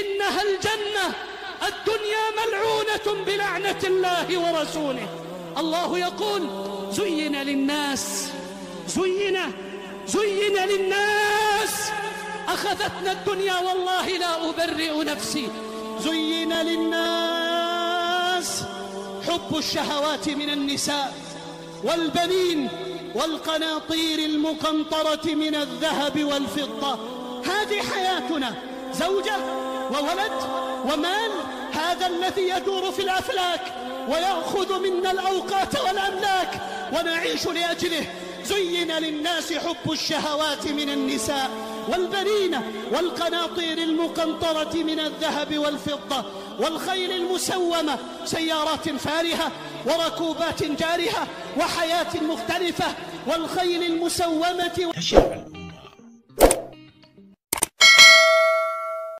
إنها الجنة. الدنيا ملعونة بلعنة الله ورسوله. الله يقول زين للناس زين زين للناس. أخذتنا الدنيا والله لا أبرئ نفسي. زين للناس. حب الشهوات من النساء والبنين والقناطير المقنطرة من الذهب والفضة. هذه حياتنا. زوجة وولد ومال هذا الذي يدور في الأفلاك ويأخذ منا الأوقات والأملاك ونعيش لأجله. زين للناس حب الشهوات من النساء والبنين والقناطير المقنطرة من الذهب والفضة والخيل المسومة سيارات فارهة وركوبات جارهة وحياة مختلفة والخيل المسومة تشاءل.